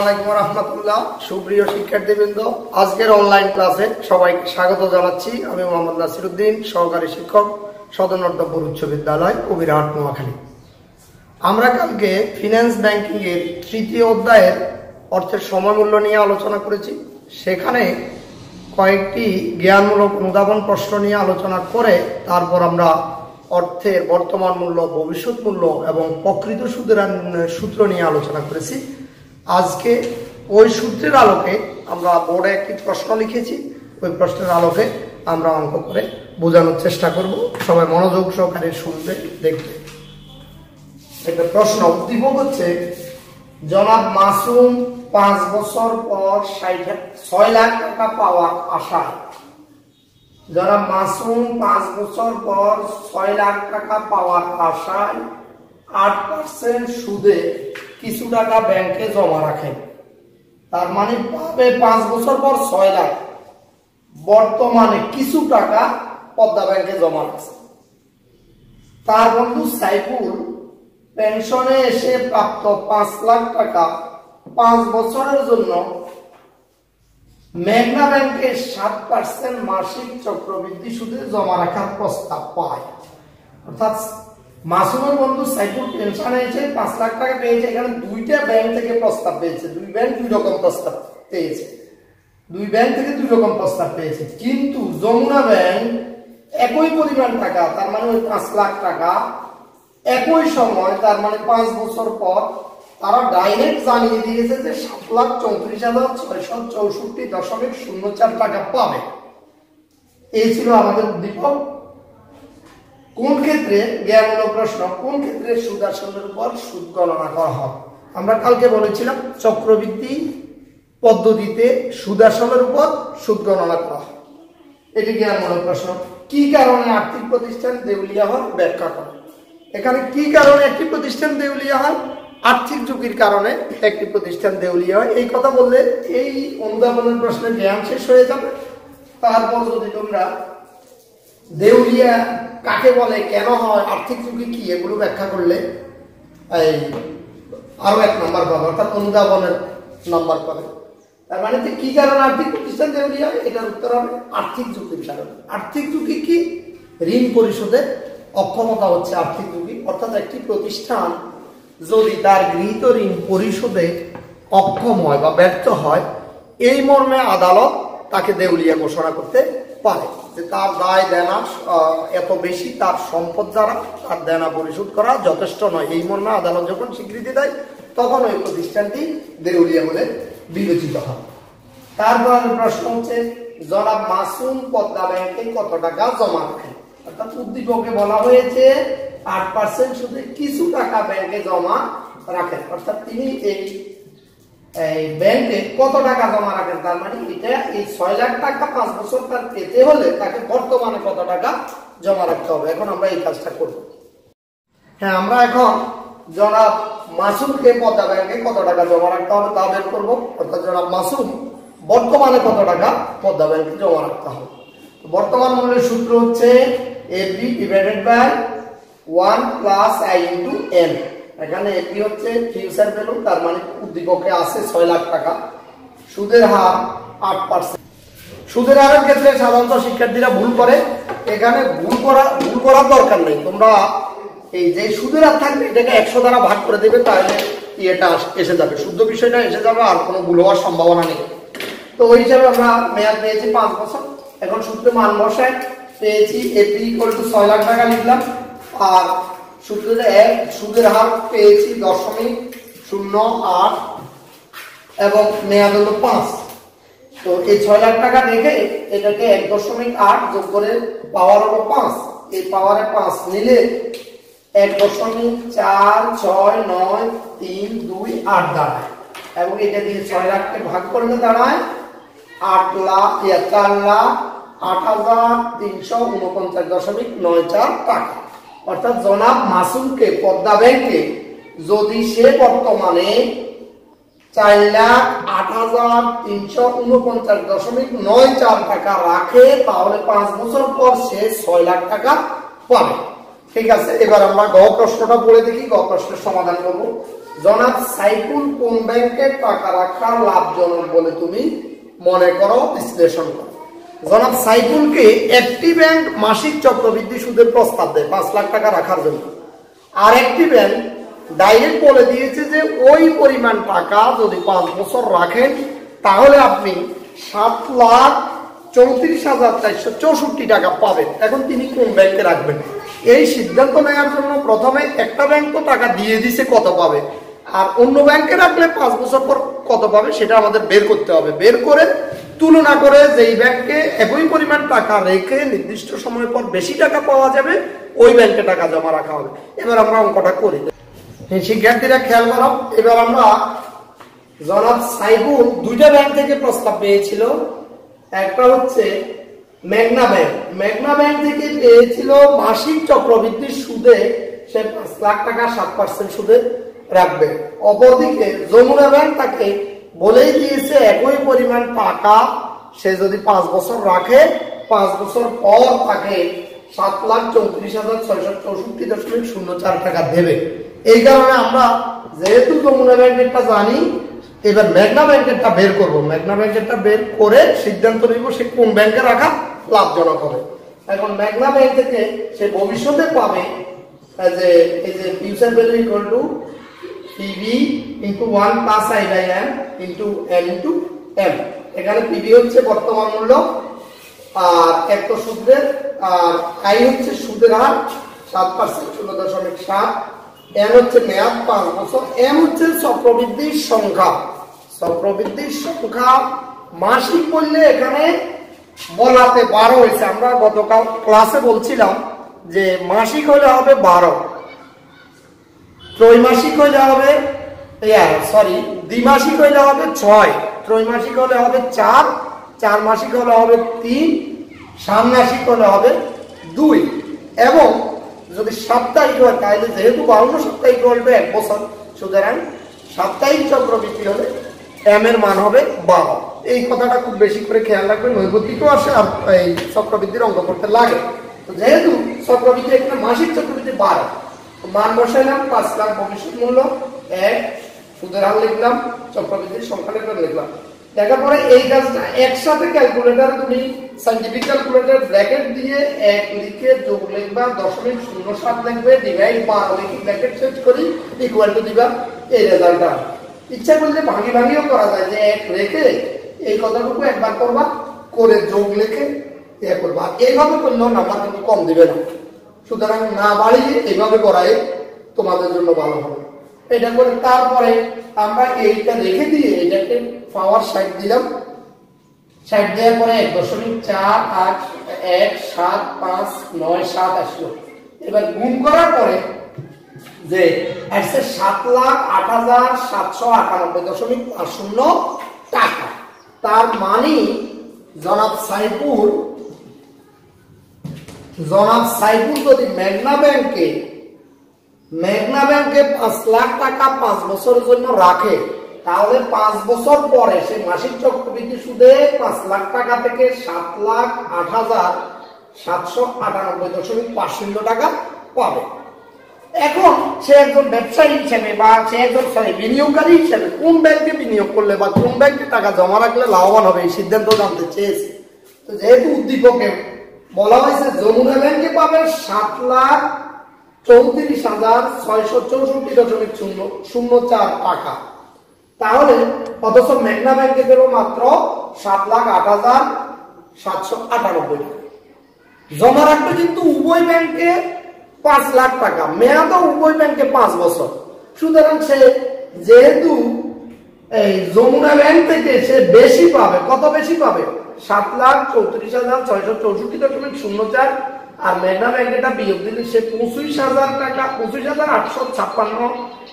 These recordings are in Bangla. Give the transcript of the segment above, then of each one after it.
আলাইকুম সুপ্রিয় আজকের অনলাইন ক্লাসে স্বাগত জানাচ্ছি। আমি সহকারী শিক্ষক উচ্চ বিদ্যালয়, কবিরহাট আমরা কালকে ফিনান্স ব্যাংকিং এর তৃতীয় অধ্যায়ের অর্থের সময় মূল্য নিয়ে আলোচনা করেছি। সেখানে কয়েকটি জ্ঞানমূলক অনুধাবন প্রশ্ন নিয়ে আলোচনা করে তারপর আমরা অর্থের বর্তমান মূল্য, ভবিষ্যৎ মূল্য এবং প্রকৃত সুদের সূত্র নিয়ে আলোচনা করেছি। আজকে ওই সূত্রের আলোকে আমরা বোর্ডে একটি প্রশ্ন লিখেছি। ওই প্রশ্নের আলোকে আমরা অঙ্ক করে বোঝানোর চেষ্টা করব। সবাই মনোযোগ সহকারে শুনতে দেখবে। একটা প্রশ্ন, উদ্দীপক হচ্ছে, জনাব মাসুম, পাঁচ বছর পর ষাট ছয় লাখ টাকা পাওয়ার আশা। জনাব মাসুম, পাঁচ বছর পর ছয় লাখ টাকা পাওয়ার আশায় আট পার্সেন্ট সুদে কিছু টাকা ব্যাংকে জমা রাখেন। তার মানে পাবে পাঁচ বছর পর ছয় লাখ। বর্তমানে কিছু টাকা পদ্মা ব্যাংকে জমা রাখছে তার বন্ধু সাইফুল পেনশনে এসে প্রাপ্ত পাঁচ লাখ টাকা পাঁচ বছরের জন্য মেঘনা ব্যাংকে সাত পার্সেন্ট মাসিক চক্রবৃদ্ধি সুদে জমা রাখার প্রস্তাব পায়। অর্থাৎ মাসুমের বন্ধু সাইফুল পেনশনে হয়েছে, পাঁচ লাখ টাকা পেয়েছে। এখানে দুইটা ব্যাংক থেকে প্রস্তাব পেয়েছে। দুই ব্যাংক দুই রকম প্রস্তাব পেয়েছে। দুই ব্যাংক থেকে দুই রকম প্রস্তাব পেয়েছে। কিন্তু যমুনা ব্যাংক একই পরিমাণ টাকা, তার মানে ওই পাঁচ লাখ টাকা, একই সময়, তার মানে পাঁচ বছর পর তারা ডাইরেক্ট জানিয়ে দিয়েছে যে সাত লাখ চৌত্রিশ হাজার ছয়শো চৌষট্টি দশমিক শূন্য চার টাকা পাবে। এই ছিল আমাদের উদ্দীপক কোন ক্ষেত্রে জ্ঞান জ্ঞানমূলক প্রশ্ন? কোন ক্ষেত্রে সুদ আসলের উপর সুদ গণনা করা হয়? আমরা কালকে বলেছিলাম চক্রবৃদ্ধি পদ্ধতিতে সুদ আসলের উপর সুদ গণনা করা হয়। এটি জ্ঞানমূলক প্রশ্ন। কি কারণে আর্থিক প্রতিষ্ঠান দেউলিয়া হয় ব্যাখ্যা করে। এখানে কি কারণে একটি প্রতিষ্ঠান দেউলিয়া হয়? আর্থিক ঝুঁকির কারণে একটি প্রতিষ্ঠান দেউলিয়া হয়। এই কথা বললে এই অনুধাবনের প্রশ্নের জ্ঞান শেষ হয়ে যাবে। তারপর যদি তোমরা দেউলিয়া কাকে বলে, কেন হয়, আর্থিক ঝুঁকি কি, এগুলো ব্যাখ্যা করলে এই আরও এক নম্বর পাবে, অর্থাৎ অনুধাবনের নম্বর পাবে। তার মানে যে কি কারণে আর্থিক প্রতিষ্ঠান দেউলিয়া হয়, এটার উত্তর হবে আর্থিক ঝুঁকির কারণে। আর্থিক ঝুঁকি কি? ঋণ পরিশোধের অক্ষমতা হচ্ছে আর্থিক ঝুঁকি। অর্থাৎ একটি প্রতিষ্ঠান যদি তার গৃহীত ঋণ পরিশোধে অক্ষম হয় বা ব্যর্থ হয়, এই মর্মে আদালত তাকে দেউলিয়া ঘোষণা করতে পারে যে তার দায় দেনা এত বেশি, তার সম্পদ দ্বারা তার দেনা পরিশোধ করা যথেষ্ট নয়। এই মর্মে আদালত যখন স্বীকৃতি দেয়, তখন ওই প্রতিষ্ঠানটি দেউলিয়া বলে বিবেচিত হয়। তারপর প্রশ্ন হচ্ছে, জনাব মাসুম পদ্মা ব্যাংকে কত টাকা জমা রাখেন অর্থাৎ উদ্দীপকে বলা হয়েছে, আট পার্সেন্ট সুদে কিছু টাকা ব্যাংকে জমা রাখেন। অর্থাৎ তিনি এই এই ব্যাংকে কত টাকা জমা রাখেন তার মানে এটা এই ছয় লাখ টাকা পাঁচ বছর তার পেতে হলে তাকে বর্তমানে কত টাকা জমা রাখতে হবে? এখন আমরা এই কাজটা করব। হ্যাঁ আমরা এখন জনাব মাসুমকে পদ্মা ব্যাংকে কত টাকা জমা রাখতে হবে তা বের করব। অর্থাৎ জনাব মাসুম বর্তমানে কত টাকা পদ্মা ব্যাংকে জমা রাখতে হবে। বর্তমান মূল্যের সূত্র হচ্ছে FV divided by one plus I into N এখানে এটি হচ্ছে ফিউচার ভ্যালু তার মানে উদ্দীপকে আছে ছয় লাখ টাকা। সুদের হার আট পার্সেন্ট সুদের হারের ক্ষেত্রে সাধারণত শিক্ষার্থীরা ভুল করে। এখানে ভুল করা, ভুল করার দরকার নেই। তোমরা এই যে সুদের হার থাকবে, এটাকে একশো দ্বারা ভাগ করে দেবে, তাহলে ইয়েটা এসে যাবে। শুদ্ধ বিষয়টা এসে যাবে, আর কোনো ভুল হওয়ার সম্ভাবনা নেই। তো ওই হিসাবে আমরা মেয়াদ পেয়েছি পাঁচ বছর। এখন সূত্রে মান বসায়, পেয়েছি এপি ইকুয়াল টু ছয় লাখ টাকা লিখলাম। আর সূত্রের এক সুদের হার পেয়েছি দশমিক শূন্য আট এবং মেয়াদ হলো পাঁচ। তো এই ছয় লাখ টাকা রেখে এটাকে এক দশমিক আট যোগ করে পাওয়ার হলো পাঁচ। এই পাওয়ারে পাঁচ নিলে এক দশমিক চার, ছয়, নয়, তিন, দুই, আট দাঁড়ায়। এবং এটা দিয়ে ছয় লাখকে ভাগ করলে দাঁড়ায় আট লাখ চার লাখ আট হাজার তিনশো উনপঞ্চাশ দশমিক নয় চার টাকা। অর্থাৎ জনাব মাসুমকে, পদ্মা ব্যাংকে। যদি সে বর্তমানে চার লাখ আট হাজার তিনশো উনপঞ্চাশ দশমিক নয় চার টাকা রাখে, তাহলে পাঁচ বছর পর সে ছয় লাখ টাকা পাবে। ঠিক আছে, এবার আমরা গ প্রশ্নটা পড়ে দেখি, গ প্রশ্নের সমাধান করব। জনাব সাইফুল কোন ব্যাংকে টাকা রাখা লাভজনক বলে তুমি মনে করো, বিশ্লেষণ করো। জনাব সাইফুলকে একটি ব্যাংক মাসিক চক্রবৃদ্ধি সুদের প্রস্তাব দেয়, পাঁচ লাখ টাকা রাখার জন্য। আর একটি ব্যাংক ডাইরেক্ট বলে দিয়েছে যে, ওই পরিমাণ টাকা যদি পাঁচ বছর রাখেন, তাহলে আপনি সাত লাখ চৌত্রিশ হাজার চারশো চৌষট্টি টাকা পাবেন। এখন তিনি কোন ব্যাংকে রাখবেন? এই সিদ্ধান্ত নেওয়ার জন্য প্রথমে একটা ব্যাংক তো টাকা দিয়ে দিছে, কত পাবে? আর অন্য ব্যাংকে রাখলে পাঁচ বছর পর কত পাবে, সেটা আমাদের বের করতে হবে। বের করে তুলনা করে যেই ব্যাংকে একই পরিমাণ টাকা রেখে নির্দিষ্ট সময় পর বেশি টাকা পাওয়া যাবে, ওই ব্যাংকে টাকা জমা রাখা হবে। এবার আমরা অঙ্কটা করি। শিক্ষার্থীরা খেয়াল করো, এবার আমরা জনাব সাইবুল দুইটা ব্যাংক থেকে প্রস্তাব পেয়েছিল। একটা হচ্ছে মেঘনা ব্যাংক। মেঘনা ব্যাংক থেকে পেয়েছিল মাসিক চক্রবৃদ্ধির সুদে সে পাঁচ লাখ টাকা, সাত পার্সেন্ট সুদে রাখবে। অপরদিকে যমুনা ব্যাংক তাকে বলেই দিয়েছে, একই পরিমাণ টাকা সে যদি পাঁচ বছর রাখে, পাঁচ বছর পর তাকে সাত লাখ চৌত্রিশ হাজার ছয়শো চৌষট্টি দশমিক শূন্য চার টাকা দেবে। এই কারণে আমরা যেহেতু যমুনা ব্যাংকেরটা জানি, এবার মেঘনা ব্যাংকেরটা বের করব। মেঘনা ব্যাংকেরটা বের করে সিদ্ধান্ত নিব সে কোন ব্যাংকে রাখা লাভজনক হবে। এখন মেঘনা ব্যাংক থেকে সে ভবিষ্যতে পাবে, যে, এই যে future value equal to PV into one plus I by M into M into M এখানে পিভি হচ্ছে বর্তমান মূল্য, আর এক সুদের আর আই হচ্ছে সুদের হার সাত পার্সেন্ট ষোলো দশমিক সাত। এম হচ্ছে মেয়াদ পাঁচ বছর। এম হচ্ছে চক্রবৃদ্ধির সংখ্যা। চক্রবৃদ্ধির সংখ্যা মাসিক বললে এখানে বলাতে বারো হয়েছে। আমরা গতকাল ক্লাসে বলছিলাম যে মাসিক হলে হবে বারো। ত্রৈমাসিক হইলে হবে সরি দ্বিমাসিক হইলে হবে ছয়। ত্রৈমাসিক হলে হবে চার চার মাসিক হলে হবে তিন ষান্মাসিক হলে হবে দুই। এবং যদি সাপ্তাহিক হয়, তাহলে যেহেতু বাউন্ন সাপ্তাহিক বলবে এক বছর, সুতরাং সাপ্তাহিক চক্রবৃদ্ধি হলে এম এর মান হবে বারো। এই কথাটা খুব বেশি করে খেয়াল রাখবেন নৈবতিকও আসে, আর এই চক্রবৃদ্ধির অঙ্ক করতে লাগে। তো যেহেতু চক্রবৃদ্ধি এখানে মাসিক চক্রবৃদ্ধি তো মান বসাইলাম, পাঁচ লাখ ভবিষ্যৎ মূল্য, এক সুদের হার লিখলাম, চক্রবৃদ্ধির সংখ্যা লিখলাম লিখলাম। দেখার পরে এই কাজটা একসাথে ক্যালকুলেটর তুমি সাইন্টিফিক ক্যালকুলেটর ব্র্যাকেট দিয়ে এক লিখে যোগ লিখবা, দশমিক শূন্য সাত লিখবে ডিভাইড বারো লিখে ব্র্যাকেট সেট করি ইকুয়াল টু দিবা এই রেজাল্টটা ইচ্ছা করলে ভাঙি ভাঙিও করা যায় যে এক রেখে এই কথাটুকু একবার করবা, করে যোগ লিখে ইয়ে করবা। এইভাবে করলেও নাম্বার কিন্তু কম দিবে না। সুতরাং না বাড়িয়ে এইভাবে করাই তোমাদের জন্য ভালো হবে। এটা করে তারপরে আমরা এইটা রেখে দিয়ে এটাকে পাওয়ার সাইড দিলাম। সাইড দেওয়ার পরে এক দশমিক চার আট এক সাত পাঁচ নয় সাত আসলো। এবার গুণ করার পরে যে আসছে সাত লাখ আট হাজার সাতশো আটানব্বই দশমিক পাঁচ শূন্য টাকা। তার মানে জনাব সাইপুর জনাব সাইফুল যদি মেঘনা ব্যাংকে মেঘনা ব্যাংকে পাঁচ লাখ টাকা পাঁচ বছরের জন্য রাখে, তাহলে পাঁচ বছর পরে সে মাসিক চক্রবৃদ্ধি সুদে পাঁচ লাখ টাকা থেকে সাত লাখ আট হাজার সাতশো আটানব্বই দশমিক পাঁচ শূন্য টাকা পাবে। এখন সে একজন ব্যবসায়ী হিসেবে বা সে একজন, সরি, বিনিয়োগকারী হিসেবে কোন ব্যাংকে বিনিয়োগ করলে বা কোন ব্যাংকে টাকা জমা রাখলে লাভবান হবে এই সিদ্ধান্ত জানতে চেয়েছে। তো যেহেতু উদ্দীপকে বলা হয়েছে যমুনা ব্যাংকে পাবে সাত লাখ চৌত্রিশ হাজার ছয়শো চৌষট্টি দশমিক শূন্য শূন্য চার টাকা। তাহলে অথচ মেঘনা ব্যাংকে পেল মাত্র সাত লাখ আট হাজার সাতশো আটানব্বই টাকা। জমা রাখবে কিন্তু উভয় ব্যাংকে পাঁচ লাখ টাকা। মেয়াদও উভয় ব্যাংকে পাঁচ বছর। সুতরাং সে যেহেতু এই যমুনা ব্যাংক থেকে সে বেশি পাবে, কত বেশি পাবে? সাত লাখ চৌত্রিশ হাজার ছয়শো চৌষট্টি দশমিক শূন্য চার। আর মেঘনা ব্যাংকেটা বিয়োগ দিলে সে পঁচিশ হাজার টাকা, পঁচিশ হাজার আটশো ছাপ্পান্ন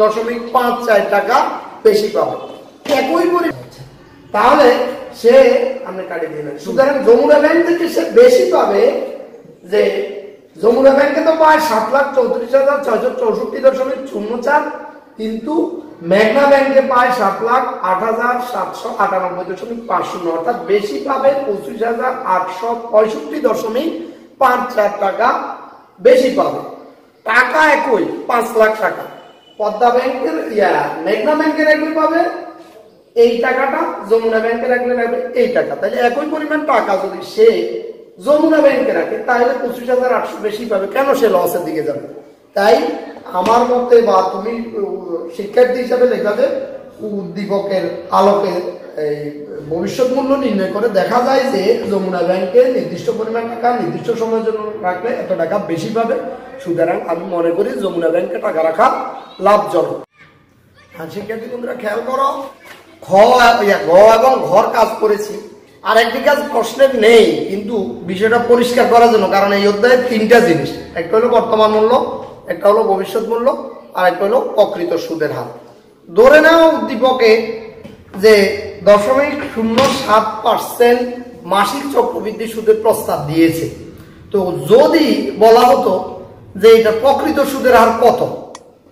দশমিক পাঁচ চার টাকা বেশি পাবে। একই পরি তাহলে সে আপনি কাটিয়ে দিলেন সুতরাং যমুনা ব্যাংক থেকে সে বেশি পাবে যে যমুনা ব্যাংকে তো পায় সাত লাখ চৌত্রিশ হাজার ছয়শো চৌষট্টি দশমিক শূন্য চার, কিন্তু মেঘনা ব্যাংকে পায় সাত লাখ আট হাজার সাতশো আটানব্বই দশমিক পাঁচ শূন্য, অর্থাৎ বেশি পাবে পঁচিশ হাজার আটশো পঁয়ষট্টি দশমিক পাঁচ চার টাকা বেশি পাবে। টাকা একই, পাঁচ লাখ টাকা। পদ্মা ব্যাংকের, ইয়া, মেঘনা ব্যাংকের একই পাবে, এই টাকাটা যমুনা ব্যাংকে রাখলে রাখবে এই টাকা। তাহলে একই পরিমাণ টাকা যদি সে যমুনা ব্যাংকে রাখে, তাহলে পঁচিশ হাজার আটশো বেশি পাবে। কেন সে লসের দিকে যাবে? তাই আমার মতে বা তুমি শিক্ষার্থী হিসাবে লেখাতে উদ্দীপকের আলোকে এই ভবিষ্যৎ মূল্য নির্ণয় করে, দেখা যায় যে যমুনা ব্যাংকে নির্দিষ্ট পরিমাণ টাকা নির্দিষ্ট সময়ের জন্য রাখলে এত টাকা বেশি পাবে। সুতরাং আমি মনে করি যমুনা ব্যাংকে টাকা রাখা লাভজনক। হ্যাঁ শিক্ষার্থী বন্ধুরা, খেয়াল করো খ গ এবং ঘর কাজ করেছি। আর একটি কাজ প্রশ্নের নেই, কিন্তু বিষয়টা পরিষ্কার করার জন্য, কারণ এই অধ্যায়ে তিনটা জিনিস। একটা হলো বর্তমান মূল্য একটা হলো ভবিষ্যৎ মূল্য আর একটা হলো প্রকৃত সুদের হার। ধরে নেওয়া উদ্দীপকে যে দশমিক শূন্য সাত পার্সেন্ট মাসিক চক্রবৃদ্ধি সুদের প্রস্তাব দিয়েছে। তো যদি বলা হতো যে এটা প্রকৃত সুদের হার কত,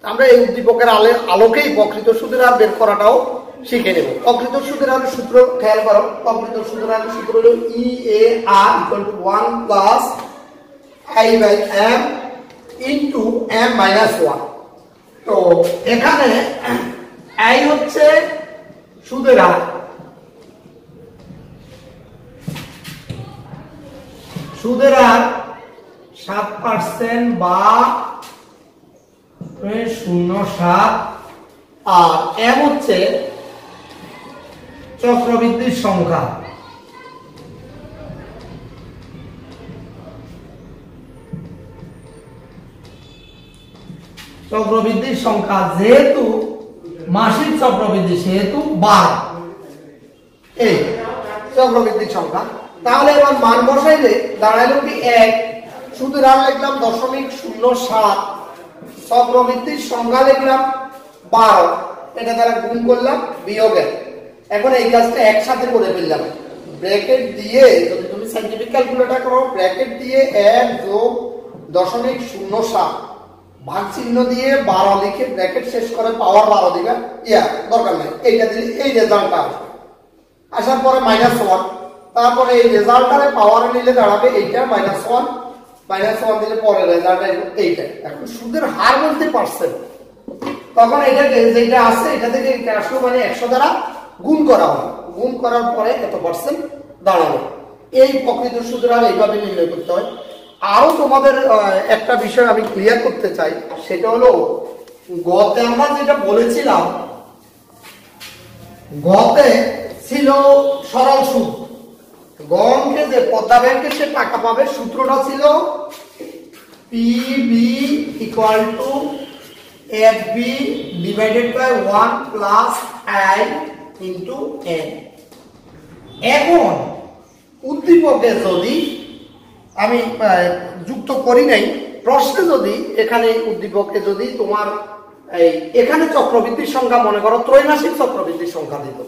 আমরা এই উদ্দীপকের আলের আলোকেই প্রকৃত সুদের হার বের করাটাও শিখে নেব। প্রকৃত সুদের হারের সূত্র খেয়াল করো, প্রকৃত সুদের হারের সূত্র হলো E A R equal to one plus I by M into M minus one তো এখানে আই হচ্ছে সুদের হার। সুদের হার সাত পার্সেন্ট বা শূন্য সাত। আর এম হচ্ছে চক্রবৃদ্ধির সংখ্যা। চক্রবৃদ্ধির সংখ্যা যেহেতু, মাসিক চক্রবৃদ্ধি সেহেতু বারো। এই চক্রবৃদ্ধির সংখ্যা। তাহলে এবার মান বসাইলে দাঁড়াইলো কি এক। হার লিখলাম দশমিক শূন্য সাত। চক্রবৃদ্ধির সংখ্যা লিখলাম বারো। এটা দ্বারা গুণ করলাম বিয়োগের এখন এই কাজটা একসাথে করে ফেললাম। ব্র্যাকেট দিয়ে, যদি তুমি সাইন্টিফিক ক্যালকুলেটর করো, ব্র্যাকেট দিয়ে এক যোগ দশমিক শূন্য সাত। ভাগ চিহ্ন দিয়ে বারো লিখে ব্র্যাকেট শেষ করে পাওয়ার বারো দিবে। ইয়া, দরকার নেই। এইটা দিলে এই রেজাল্টটা আসবে। আসার পরে মাইনাস ওয়ান তারপরে এই রেজাল্টটারে পাওয়ারে নিলে দাঁড়াবে এইটা মাইনাস ওয়ান মাইনাস ওয়ান দিলে পরে রেজাল্ট এইটা। এখন সুদের হার বলতে পারছেন। তখন এটাকে যেটা আছে, এটা থেকে এটা আসলো মানে একশো দ্বারা গুণ করা হয় গুণ করার পরে এত পার্সেন্ট দাঁড়াবে। এই প্রকৃত সুদের হার এইভাবে নির্ণয় করতে হয়। আরও তোমাদের একটা বিষয় আমি ক্লিয়ার করতে চাই, সেটা হলো, গতে আমরা যেটা বলেছিলাম, গতে ছিল সরল সুদ। গমকে যে পদ্মা ব্যাংকে সে টাকা পাবে, সূত্রটা ছিল PV equal to F V divided by one plus I into N এখন, উদ্দীপকে যদি আমি যুক্ত করি নাই। প্রশ্নে যদি এখানে উদ্দীপকে যদি তোমার এই এখানে চক্রবৃদ্ধির সংখ্যা মনে করো, ত্রৈমাসিক চক্রবৃদ্ধির সংখ্যা দিত,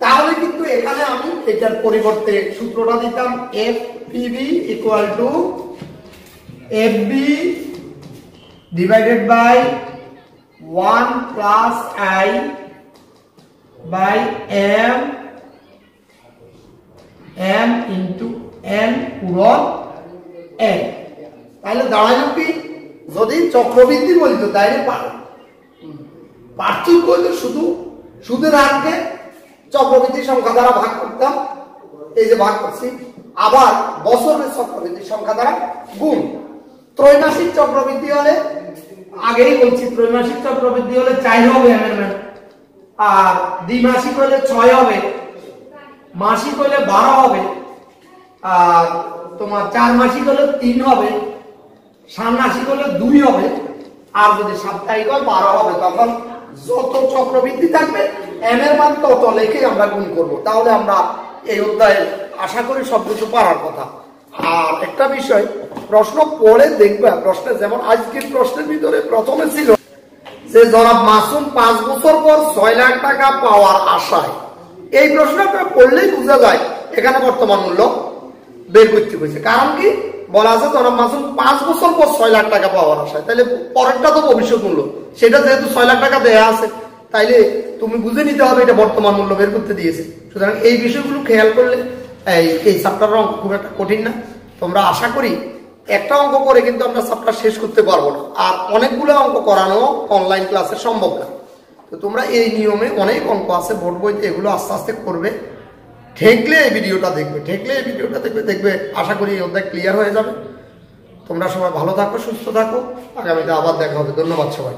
তাহলে কিন্তু এখানে আমি এটার পরিবর্তে সূত্রটা দিতাম F PV equal to F V divided by one plus I by M M into N পূরণ এন তাহলে দাঁড়াইল কি? যদি চক্রবৃদ্ধি বলিত তাইলে পার্থক্য হইতো শুধু সুদের হারকে চক্রবৃদ্ধির সংখ্যা দ্বারা ভাগ করতাম, এই যে ভাগ করছি, আবার বছরের চক্রবৃদ্ধির সংখ্যা দ্বারা গুণ। ত্রৈমাসিক চক্রবৃদ্ধি হলে, আগেই বলছি, ত্রৈমাসিক চক্রবৃদ্ধি হলে চার হবে আর দ্বিমাসিক হলে ছয় হবে। মাসিক হলে বারো হবে। আর তোমার চার মাসিক হলে তিন হবে, ষান্মাসিক হলে দুই হবে, আর যদি সাপ্তাহিক হয় বারো হবে। তখন যত চক্রবৃদ্ধি থাকবে এম এর মান তত লেখে আমরা গুণ করব। তাহলে আমরা এই অধ্যায়ে আশা করি সবকিছু পারার কথা। আর একটা বিষয়, প্রশ্ন পড়ে দেখবে, প্রশ্নে যেমন আজকের প্রশ্নের ভিতরে প্রথমে ছিল যে, জনাব মাসুম পাঁচ বছর পর ছয় লাখ টাকা পাওয়ার আশায়। এই প্রশ্ন আপনারা পড়লেই বোঝা যায়, এখানে বর্তমান মূল্য। বের করতে হয়েছে কারণ কি? বলা আছে জনাব মাসুম পাঁচ বছর পর ছয় লাখ টাকা পাওয়ার আশায় তাহলে পরেরটা তো ভবিষ্যৎ মূল্য। সেটা যেহেতু ছয় লাখ টাকা দেয়া আছে, তাইলে তুমি বুঝে নিতে হবে এটা বর্তমান মূল্য বের করতে দিয়েছে। সুতরাং এই বিষয়গুলো খেয়াল করলে এই এই চ্যাপ্টারের অঙ্ক খুব একটা কঠিন না। তোমরা আশা করি একটা অঙ্ক করে কিন্তু আমরা চ্যাপ্টার শেষ করতে পারব না। আর অনেকগুলো অঙ্ক করানো অনলাইন ক্লাসে সম্ভব না। তো তোমরা এই নিয়মে অনেক অঙ্ক আছে ভোট বইতে এগুলো আস্তে আস্তে করবে। ঠেকলে এই ভিডিওটা দেখবে, ঠেকলে এই ভিডিওটা দেখবে দেখবে, আশা করি অধ্যায় ক্লিয়ার হয়ে যাবে। তোমরা সবাই ভালো থাকো, সুস্থ থাকো। আগামীতে আবার দেখা হবে। ধন্যবাদ সবাই